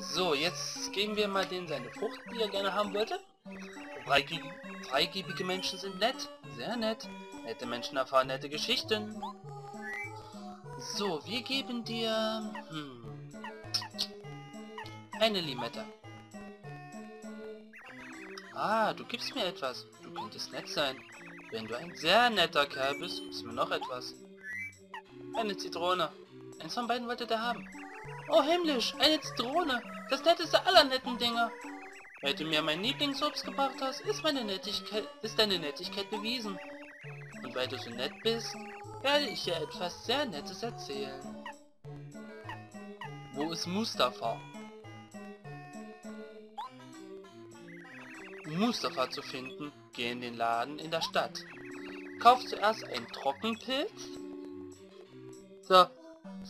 So, jetzt geben wir mal den seine Frucht, die er gerne haben wollte. Freigebige, freigebige Menschen sind nett. Sehr nett. Nette Menschen erfahren nette Geschichten. So, wir geben dir... Hm, eine Limette. Ah, du gibst mir etwas. Du könntest nett sein. Wenn du ein sehr netter Kerl bist, gibst du mir noch etwas. Eine Zitrone. Eins von beiden wollte der haben. Oh himmlisch, eine Zitrone. Das netteste aller netten Dinger. Weil du mir mein Lieblingsobst gebracht hast, ist meine Nettigkeit, ist deine Nettigkeit bewiesen. Und weil du so nett bist, werde ich dir etwas sehr Nettes erzählen. Wo ist Mustafa? Um Mustafa zu finden, geh in den Laden in der Stadt. Kauf zuerst einen Trockenpilz. So,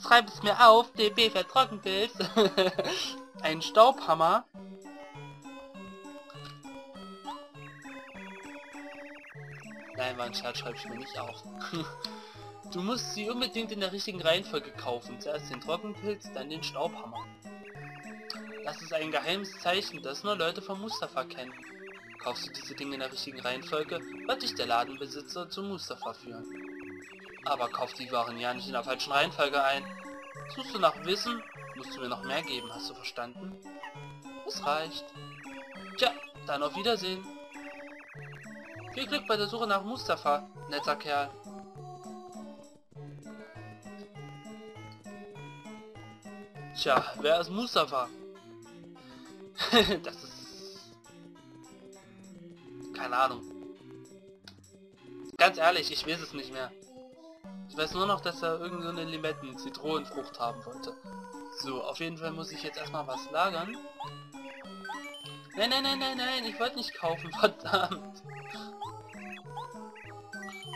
schreib es mir auf, DB für Trockenpilz. ein Staubhammer. Nein, war ein schreib ich mir nicht auf. du musst sie unbedingt in der richtigen Reihenfolge kaufen. Zuerst den Trockenpilz, dann den Staubhammer. Das ist ein geheimes Zeichen, das nur Leute von Mustafa kennen. Kaufst du diese Dinge in der richtigen Reihenfolge, wird dich der Ladenbesitzer zu Mustafa führen. Aber kauf die Waren ja nicht in der falschen Reihenfolge ein. Suchst du nach Wissen, musst du mir noch mehr geben, hast du verstanden? Es reicht. Tja, dann auf Wiedersehen. Viel Glück bei der Suche nach Mustafa, netter Kerl. Tja, wer ist Mustafa? das ist... Keine Ahnung. Ganz ehrlich, ich weiß es nicht mehr. Weiß nur noch, dass er irgendeine so Limetten-Zitronenfrucht haben wollte. So, auf jeden Fall muss ich jetzt erstmal was lagern. Nein, nein, nein, nein, nein, ich wollte nicht kaufen, verdammt.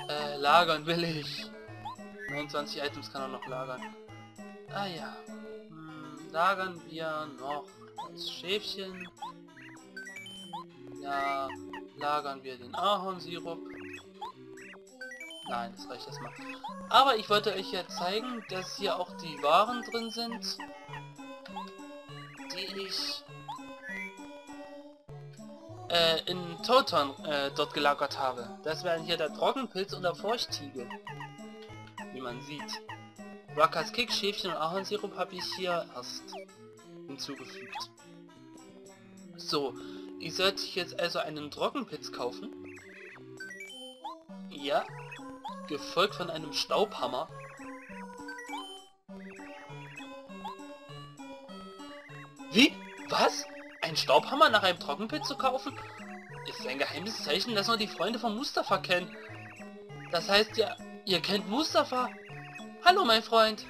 Äh, lagern will ich. 29 Items kann er noch lagern. Ah ja. Hm, lagern wir noch das Schäfchen. Ja, lagern wir den Ahornsirup. Nein, das reicht erstmal. Aber ich wollte euch ja zeigen, dass hier auch die Waren drin sind, die ich äh, in Toton äh, dort gelagert habe. Das wären hier der Trockenpilz und der Feuchtigel. Wie man sieht. Ruckers Kick, Schäfchen und Ahornsirup habe ich hier erst hinzugefügt. So, ich sollte jetzt also einen Trockenpilz kaufen. Ja, gefolgt von einem Staubhammer. Wie? Was? Ein Staubhammer nach einem Trockenpilz zu kaufen? Ist ein geheimes Zeichen, dass man die Freunde von Mustafa kennt. Das heißt ja, ihr kennt Mustafa? Hallo mein Freund.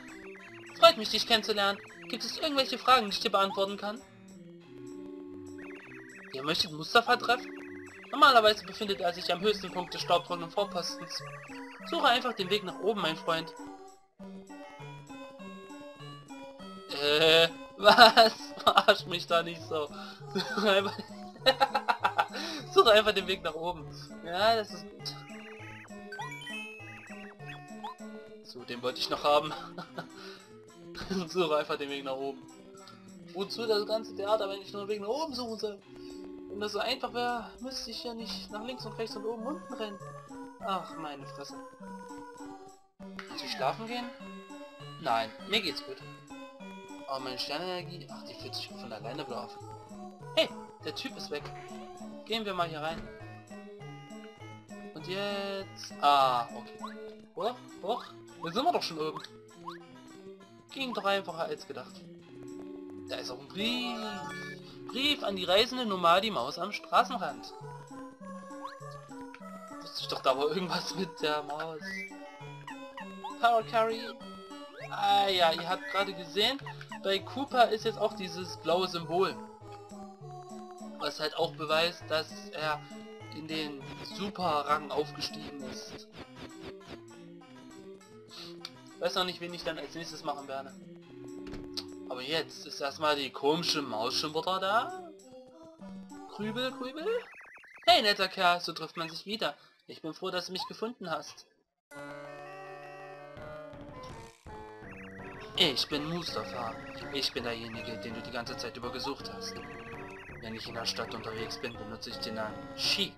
Freut mich, dich kennenzulernen. Gibt es irgendwelche Fragen, die ich dir beantworten kann? Ihr möchtet Mustafa treffen? Normalerweise befindet er sich am höchsten Punkt des staubtrockenen Vorpostens. Suche einfach den Weg nach oben, mein Freund. Äh, was? Verarsch mich da nicht so. Suche einfach, Suche einfach den Weg nach oben. Ja, das ist gut. So, den wollte ich noch haben. Suche einfach den Weg nach oben. Wozu das ganze Theater, wenn ich nur den Weg nach oben suchen soll? Wenn das so einfach wäre, müsste ich ja nicht nach links und rechts und oben unten rennen. Ach, meine Fresse. Du schlafen gehen? Nein, mir geht's gut. Aber meine Sternenergie... Ach, die fühlt sich von alleine wieder auf. Hey, der Typ ist weg. Gehen wir mal hier rein. Und jetzt... Ah, okay. Hoch, hoch. Da sind wir doch schon oben. Ging doch einfacher als gedacht. Da ist auch ein Brief. Brief an die reisende Nomadi Maus am Straßenrand. Das ist doch da wohl irgendwas mit der Maus. Power Carry. Ah ja, ihr habt gerade gesehen, bei Cooper ist jetzt auch dieses blaue Symbol. Was halt auch beweist, dass er in den Super-Rang aufgestiegen ist. Weiß noch nicht, wen ich dann als nächstes machen werde. Aber jetzt ist erstmal die komische Maus schon wieder da. Krübel, Krübel? Hey, netter Kerl, so trifft man sich wieder. Ich bin froh, dass du mich gefunden hast. Ich bin Mustafa. Ich bin derjenige, den du die ganze Zeit über gesucht hast. Wenn ich in der Stadt unterwegs bin, benutze ich den Namen Chic.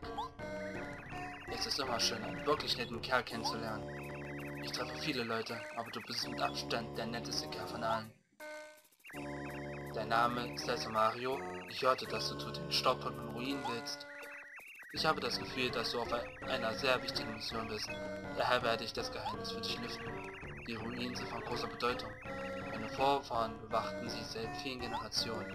Es ist immer schön, einen wirklich netten Kerl kennenzulernen. Ich treffe viele Leute, aber du bist mit Abstand der netteste Kerl von allen. Dein Name ist also Mario. Ich hörte, dass du zu den Staubtoten Ruinen willst. Ich habe das Gefühl, dass du auf einer sehr wichtigen Mission bist. Daher werde ich das Geheimnis für dich lüften. Die Ruinen sind von großer Bedeutung. Meine Vorfahren bewachten sie seit vielen Generationen.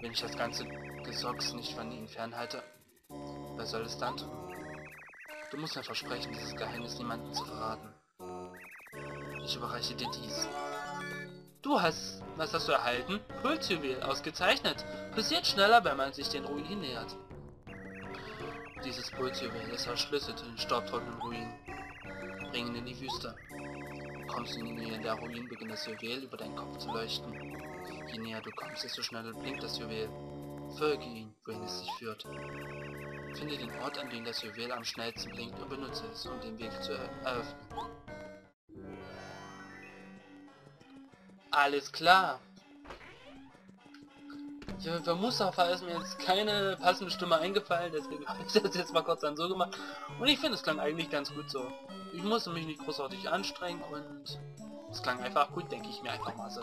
Wenn ich das ganze Gesocks nicht von ihnen fernhalte, wer soll es dann tun? Du musst mir versprechen, dieses Geheimnis niemandem zu verraten. Ich überreiche dir dies. Du hast... Was hast du erhalten? Pulsjuwel, ausgezeichnet. Passiert schneller, wenn man sich den Ruinen nähert. Dieses Pulsjuwel ist der Schlüssel zu den staubtrockenen Ruinen. Bring ihn in die Wüste. Kommst du in die Nähe der Ruinen, beginnt das Juwel über deinen Kopf zu leuchten. Je näher du kommst, desto schneller blinkt das Juwel. Folge ihn, wohin es dich führt. Finde den Ort, an dem das Juwel am schnellsten blinkt und benutze es, um den Weg zu eröffnen. Alles klar. Ja, für Mustafa ist mir jetzt keine passende Stimme eingefallen, deswegen habe ich das jetzt mal kurz dann so gemacht. Und ich finde, es klang eigentlich ganz gut so. Ich musste mich nicht großartig anstrengen und es klang einfach gut, denke ich mir einfach mal so.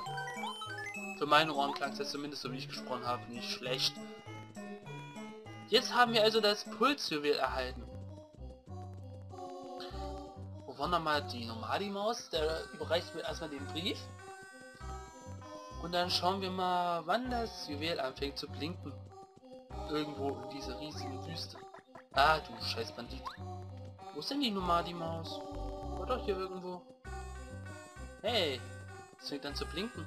Für meine Ohren klang es jetzt zumindest so, wie ich gesprochen habe, nicht schlecht. Jetzt haben wir also das Pulsjuwel erhalten. Wo war nochmal die Nomadi-Maus? Der überreicht mir erstmal den Brief. Und dann schauen wir mal, wann das Juwel anfängt zu blinken. Irgendwo in dieser riesigen Wüste. Ah, du scheiß Bandit. Wo denn die Nomadi-Maus? War doch hier irgendwo. Hey, es fängt an zu blinken.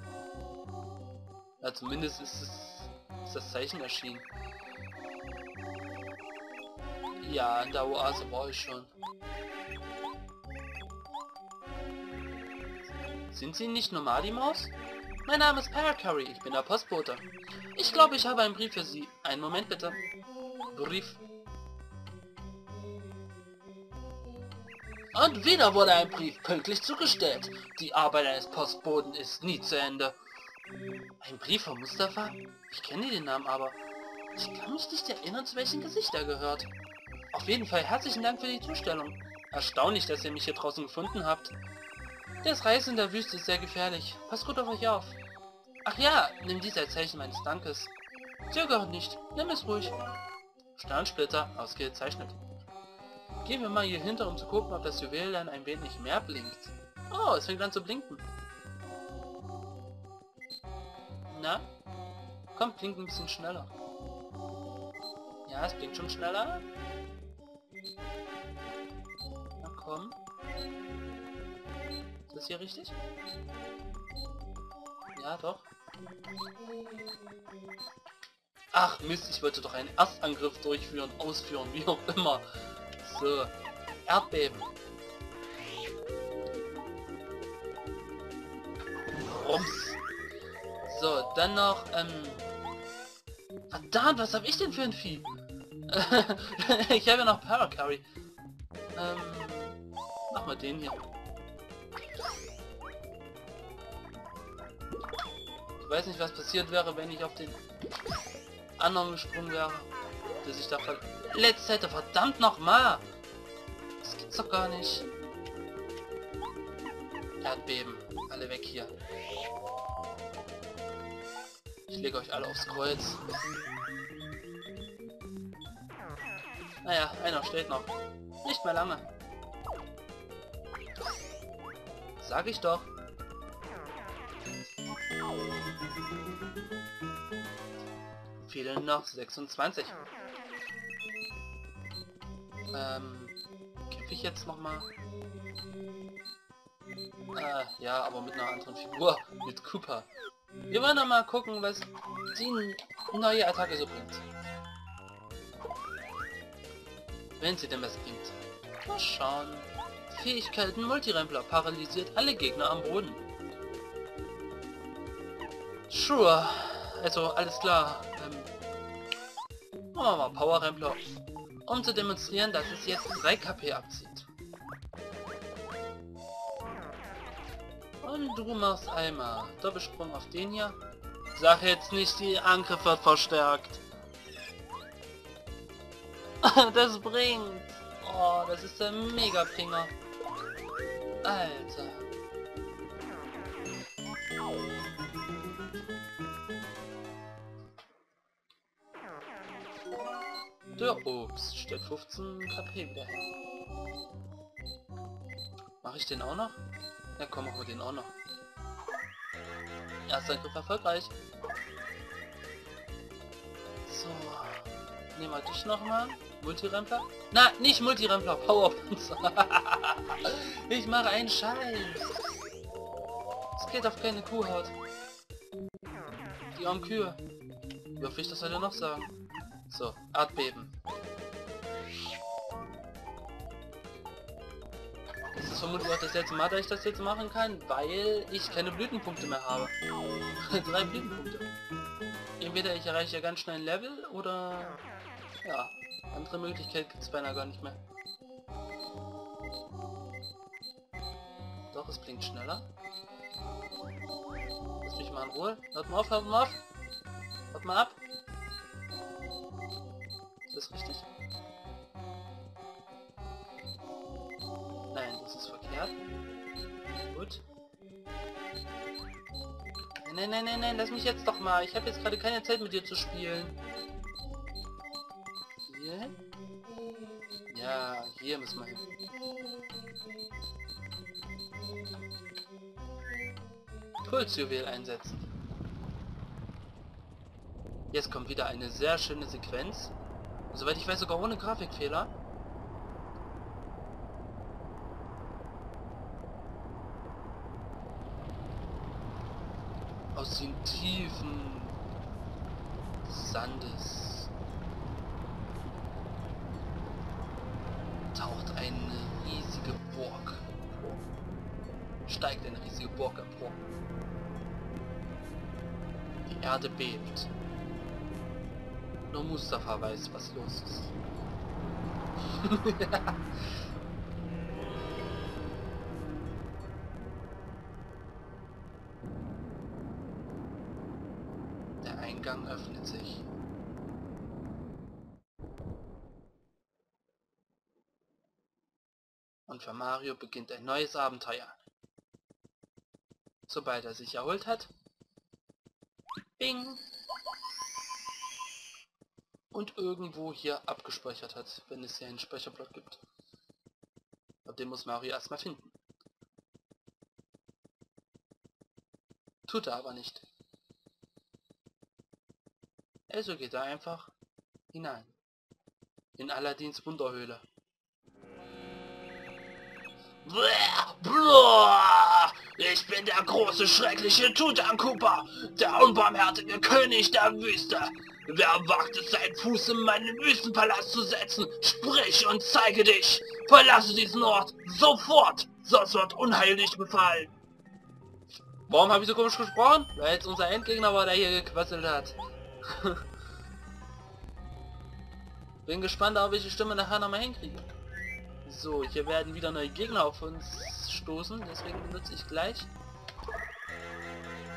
Ja, zumindest ist, es, ist das Zeichen erschienen. Ja, in der Oase war ich schon. Sind Sie nicht Nomadi-Maus? Mein Name ist Paracurry, ich bin der Postbote. Ich glaube, ich habe einen Brief für Sie. Einen Moment bitte. Brief. Und wieder wurde ein Brief pünktlich zugestellt. Die Arbeit eines Postboten ist nie zu Ende. Ein Brief von Mustafa? Ich kenne den Namen aber. Ich kann mich nicht erinnern, zu welchem Gesicht er gehört. Auf jeden Fall herzlichen Dank für die Zustellung. Erstaunlich, dass ihr mich hier draußen gefunden habt. Das Reisen in der Wüste ist sehr gefährlich. Passt gut auf euch auf. Ach ja, nimm dies als Zeichen meines Dankes. Zögere nicht, nimm es ruhig. Sternsplitter, ausgezeichnet. Gehen wir mal hier hinter, um zu gucken, ob das Juwel dann ein wenig mehr blinkt. Oh, es fängt an zu blinken. Na? Komm, blink ein bisschen schneller. Ja, es blinkt schon schneller. Na komm. Ist hier richtig? Ja, doch. Ach Mist, ich wollte doch einen Erstangriff durchführen, ausführen, wie auch immer. So, Erdbeben. Rums. So, dann noch, ähm... Verdammt, was habe ich denn für ein Vieh? ich habe ja noch Paracarry. Ähm... Mach mal den hier. Weiß nicht, was passiert wäre, wenn ich auf den anderen gesprungen wäre. Der sich da verletzt hätte. Verdammt nochmal! Das gibt's doch gar nicht. Erdbeben. Alle weg hier. Ich lege euch alle aufs Kreuz. Naja, einer steht noch. Nicht mehr lange. Sag ich doch. Fehlen noch 26. Ähm, kämpfe ich jetzt noch mal? Äh, ja, aber mit einer anderen Figur, mit Cooper. Wir wollen noch mal gucken, was die neue Attacke so bringt. Wenn sie denn was bringt. Mal schauen. Fähigkeiten Multirempler paralysiert alle Gegner am Boden. Sure. Also, alles klar. Ähm, machen wir mal Power Rempler. Um zu demonstrieren, dass es jetzt 3 KP abzieht. Und du machst einmal Doppelsprung auf den hier. Sag jetzt nicht, die Angriff wird verstärkt. das bringt. Oh, das ist der Mega-Finger. Alter. Der Obst stellt 15 KP wieder hin. Mache ich den auch noch? Ja komm, machen wir den auch noch. Erster Angriff erfolgreich. So. Nehmen wir dich nochmal. Multirempler? Na, nicht Multirempler, Powerpanzer. ich mache einen Scheiß. Es geht auf keine Kuhhaut. Die armen Kühe. Wie darf ich das heute noch sagen? So, Erdbeben. Vermutlich auch das letzte Mal, dass ich das jetzt machen kann, weil ich keine Blütenpunkte mehr habe. Drei Blütenpunkte. Entweder ich erreiche ja ganz schnell ein Level oder... Ja, andere Möglichkeit gibt es beinahe gar nicht mehr. Doch, es blinkt schneller. Lass mich mal in Ruhe. Hört mal auf, hört mal auf. Hört mal ab. Ist das richtig? Nein, das ist verkehrt. Gut. Nein, nein, nein, nein, lass mich jetzt doch mal. Ich habe jetzt gerade keine Zeit mit dir zu spielen. Hier? Ja, hier müssen wir hin. Pulsjuwel einsetzen. Jetzt kommt wieder eine sehr schöne Sequenz. Soweit ich weiß, sogar ohne Grafikfehler. Aus den Tiefen des Sandes taucht eine riesige Burg. Steigt eine riesige Burg empor. Die Erde bebt. Nur Mustafa weiß, was los ist. Mario beginnt ein neues Abenteuer. Sobald er sich erholt hat, Bing! und irgendwo hier abgespeichert hat, wenn es hier einen Speicherblock gibt. Aber den muss Mario erstmal finden. Tut er aber nicht. Also geht er einfach hinein. In Aladins Wunderhöhle. Ich bin der große, schreckliche Tutankupa, der unbarmherzige König der Wüste. Wer wagt es, seinen Fuß in meinen Wüstenpalast zu setzen? Sprich und zeige dich! Verlasse diesen Ort! Sofort! Sonst wird Unheil dich befallen! Warum habe ich so komisch gesprochen? Weil jetzt unser Endgegner war, der hier gequasselt hat. Bin gespannt, ob ich die Stimme nachher nochmal hinkriege. So, hier werden wieder neue Gegner auf uns stoßen, deswegen benutze ich gleich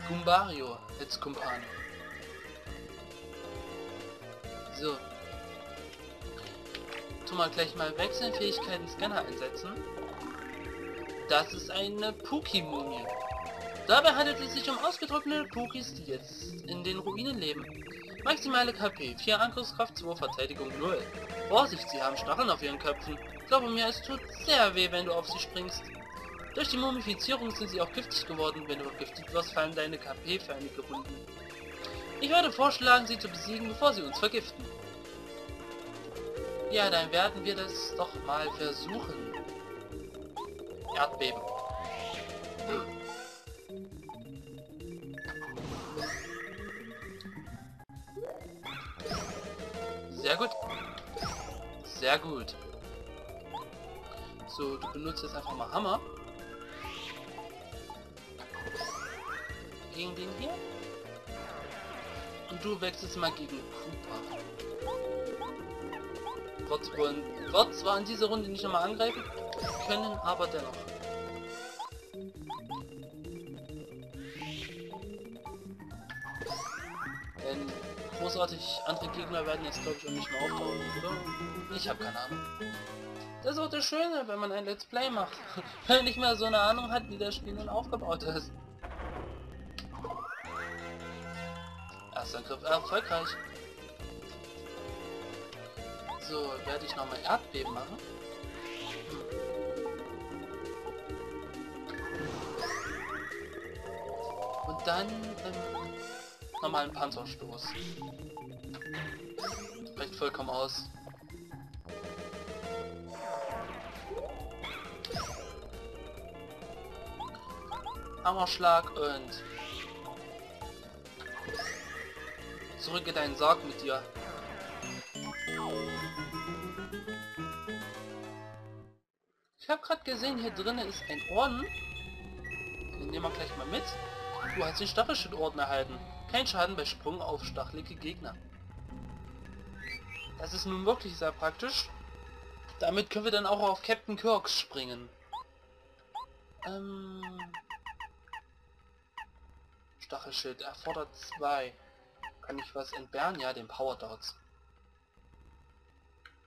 Gumbario als Kumpane. So. Tu mal gleich mal wechseln, Fähigkeiten Scanner einsetzen. Das ist eine Puki-Mumie. Dabei handelt es sich um ausgetrocknete Pukis, die jetzt in den Ruinen leben. Maximale KP, 4 Angriffskraft, 2 Verteidigung 0. Vorsicht, sie haben Stacheln auf ihren Köpfen. Glaube mir, es tut sehr weh, wenn du auf sie springst. Durch die Mumifizierung sind sie auch giftig geworden. Wenn du giftig wirst, fallen deine KP für einige Runden. Ich würde vorschlagen, sie zu besiegen, bevor sie uns vergiften. Ja, dann werden wir das doch mal versuchen. Erdbeben. Sehr gut. Sehr gut. So, du benutzt jetzt einfach mal Hammer. Gegen den hier. Und du wechselst mal gegen Cooper. Wird, zwar in dieser Runde nicht nochmal angreifen können, aber dennoch. Großartig andere Gegner werden jetzt glaube ich auch nicht mehr auftauchen, oder? Ich habe keine Ahnung. Das ist auch das Schöne, wenn man ein Let's Play macht. wenn man nicht mehr so eine Ahnung hat, wie das Spiel nun aufgebaut ist. Erster Griff erfolgreich. So, werde ich nochmal Erdbeben machen. Und dann ähm, nochmal einen Panzerstoß. Reicht vollkommen aus. Hammerschlag und zurück in deinen Sarg mit dir. Ich habe gerade gesehen, hier drinnen ist ein Orden. Den nehmen wir gleich mal mit. Du hast den Stachelschildorden erhalten. Kein Schaden bei Sprung auf stachelige Gegner. Das ist nun wirklich sehr praktisch. Damit können wir dann auch auf Captain Kirks springen. Ähm... Stachelschild erfordert zwei. Kann ich was entbehren? Ja, den Power Dots.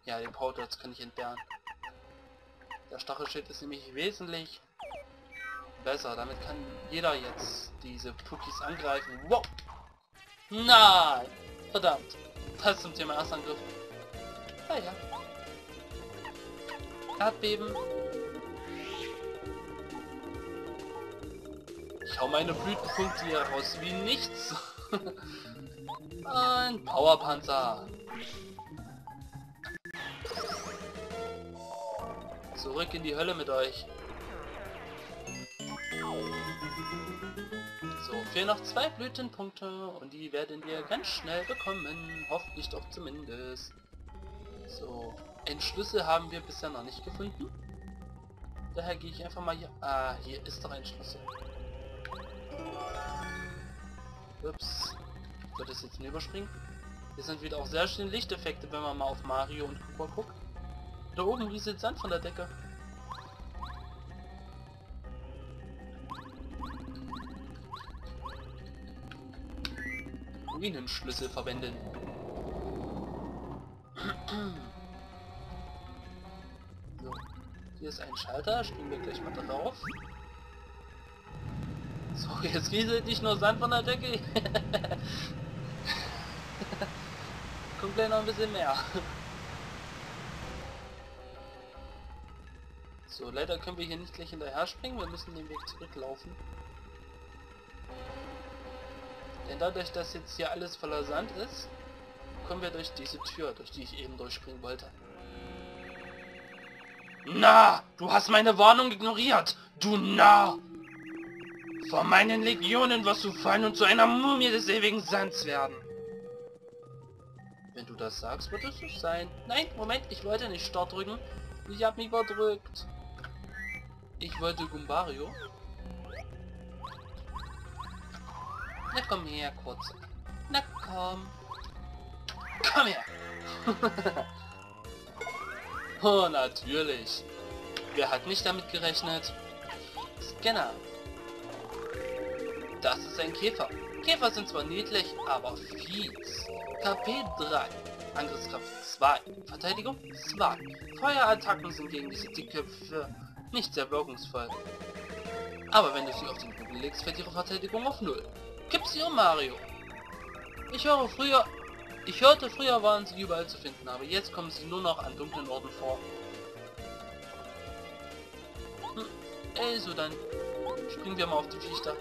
Ja, den Power Dots kann ich entbehren. Der Stachelschild ist nämlich wesentlich besser. Damit kann jeder jetzt diese Pukis angreifen. Wow! Nein! Verdammt! Das zum Thema Erstangriff. Ah ja. Erdbeben. Ich hau meine Blütenpunkte hier raus wie nichts. Ein Powerpanzer. Zurück in die Hölle mit euch. So, fehlen noch zwei Blütenpunkte und die werden wir ganz schnell bekommen. Hoffentlich doch zumindest. So, Entschlüsse haben wir bisher noch nicht gefunden. Daher gehe ich einfach mal hier... Ah, hier ist doch ein Schlüssel. Ups. Wird das jetzt überspringen? Hier sind wieder auch sehr schöne Lichteffekte, wenn man mal auf Mario und Koopa guckt. Da oben rieselt Sand von der Decke. Ruinenschlüssel verwenden. so. Hier ist ein Schalter, springen wir gleich mal drauf. So, jetzt rieselt nicht nur Sand von der Decke. Kommt gleich noch ein bisschen mehr. So, leider können wir hier nicht gleich hinterher springen, wir müssen den Weg zurücklaufen. Denn dadurch, dass jetzt hier alles voller Sand ist, kommen wir durch diese Tür, durch die ich eben durchspringen wollte. Na, du hast meine Warnung ignoriert, du Narr! Vor meinen Legionen wirst du fallen und zu einer Mumie des ewigen Sands werden. Wenn du das sagst, wird es so sein. Nein, Moment, ich wollte nicht Start drücken. Ich habe mich überdrückt. Ich wollte Gumbario. Na komm her, kurz. Na komm. Komm her. oh, natürlich. Wer hat nicht damit gerechnet? Scanner. Das ist ein Käfer. Käfer sind zwar niedlich, aber fies. KP 3. Angriffskraft 2. Verteidigung 2. Feuerattacken sind gegen diese Dickköpfe nicht sehr wirkungsvoll. Aber wenn du sie auf den Boden legst, fällt ihre Verteidigung auf 0. Sie um, Mario. Ich höre früher... Ich hörte, früher waren sie überall zu finden, aber jetzt kommen sie nur noch an dunklen Orten vor. Hm, also dann springen wir mal auf die Viecher.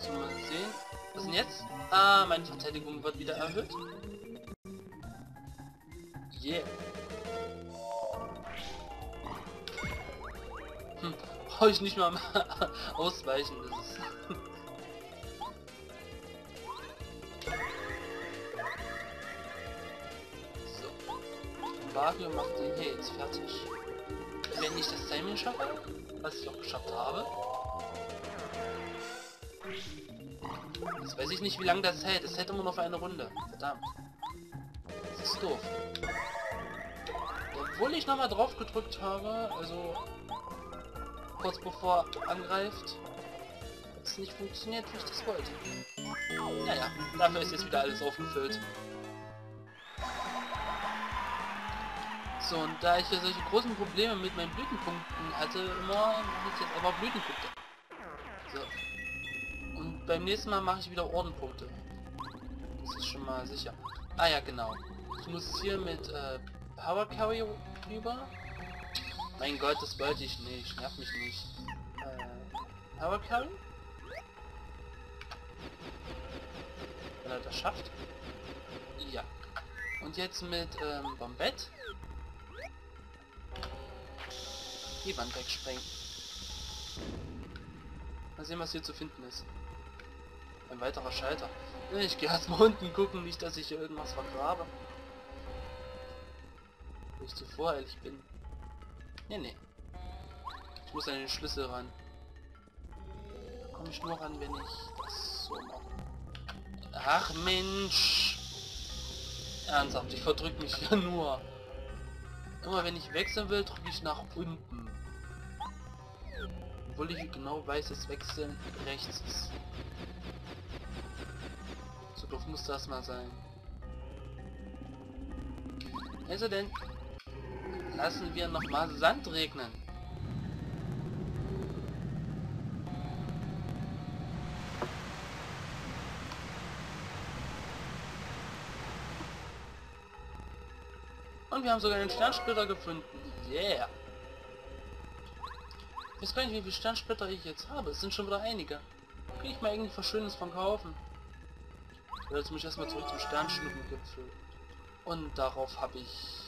So, mal sehen. Was denn jetzt? Ah, meine Verteidigung wird wieder erhöht. Yeah. Hm, brauche ich nicht mal ausweichen. Das ist so. Mario macht den hier jetzt fertig. Wenn ich das Timing schaffe, was ich auch geschafft habe. Jetzt weiß ich nicht, wie lange das hält. Es hält immer noch eine Runde. Verdammt. Das ist doof. Obwohl ich nochmal drauf gedrückt habe, also kurz bevor angreift. alles nicht funktioniert, wie ich das wollte. Naja, dafür ist jetzt wieder alles aufgefüllt. So, und da ich ja solche großen Probleme mit meinen Blütenpunkten hatte, immer mache ich jetzt aber Blütenpunkte. So. Und beim nächsten Mal mache ich wieder Ordenpunkte. Das ist schon mal sicher. Ah ja, genau. Ich muss hier mit äh, Power Carry rüber. Mein Gott, das wollte ich nicht. Nerv mich nicht. Äh, Power Carry? Wenn er das schafft. Ja. Und jetzt mit ähm, Bombett. Die Wand wegsprengen. Mal sehen, was hier zu finden ist. Ein weiterer Schalter. Ich gehe erstmal unten gucken, nicht, dass ich hier irgendwas vergrabe. Wo ich zu voreilig bin. Nee, nee. Ich muss an den Schlüssel ran. Da komme ich nur ran, wenn ich das so mache. Ach Mensch! Ernsthaft, ich verdrück mich hier nur. Immer wenn ich wechseln will, drücke ich nach unten. Obwohl ich genau weiß, dass Wechseln rechts ist. So doof muss das mal sein. Also denn, lassen wir noch mal Sand regnen. Und wir haben sogar einen Sternsplitter gefunden. Yeah. Ich weiß gar nicht, wie viele Sternsplitter ich jetzt habe. Es sind schon wieder einige. Kriege ich mal irgendwie was Schönes von kaufen. Jetzt muss ich erstmal zurück zum Sternschnuppengipfel. Und darauf habe ich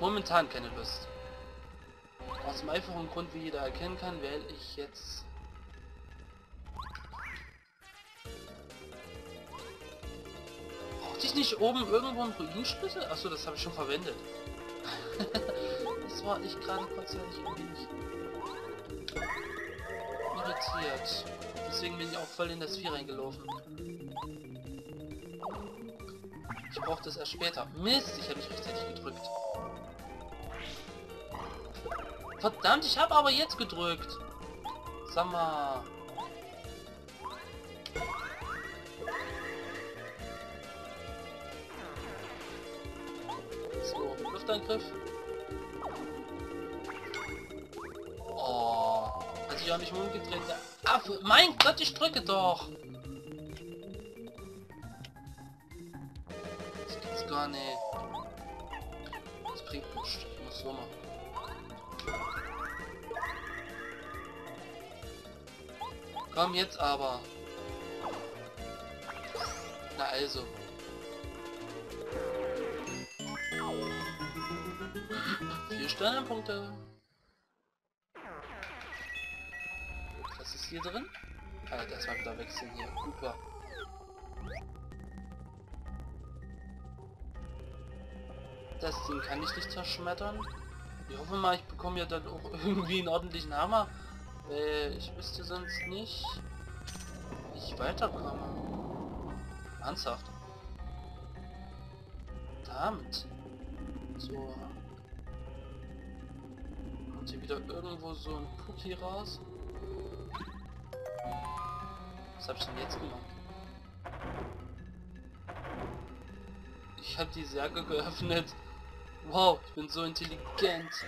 momentan keine Lust. Aus dem einfachen Grund, wie jeder erkennen kann, wähle ich jetzt... Brauchte ich nicht oben irgendwo einen Ruinenschlüssel? Achso, das habe ich schon verwendet. das war ich gerade kurzzeitig ein wenig irritiert. Deswegen bin ich auch voll in das Vieh reingelaufen. Ich brauche das erst später. Mist, ich habe mich rechtzeitig gedrückt. Verdammt, ich habe aber jetzt gedrückt. Sag mal. So, Luftangriff. Oh, hat sich auch nicht umgedreht. Der. Mein Gott, ich drücke doch. Nicht. Das bringt nichts. Ich muss so machen. Komm jetzt aber. Na also. Vier Sternpunkte. Was ist hier drin? Alter, erstmal wieder wechseln hier. Super. Das Ding kann ich nicht zerschmettern. Ich hoffe mal, ich bekomme ja dann auch irgendwie einen ordentlichen Hammer. Äh, ich wüsste sonst nicht, wie ich weiterkomme. Ernsthaft. Verdammt. So. Kommt hier wieder irgendwo so ein Puki raus? Was hab ich denn jetzt gemacht? Ich habe die Särge geöffnet. Wow, ich bin so intelligent.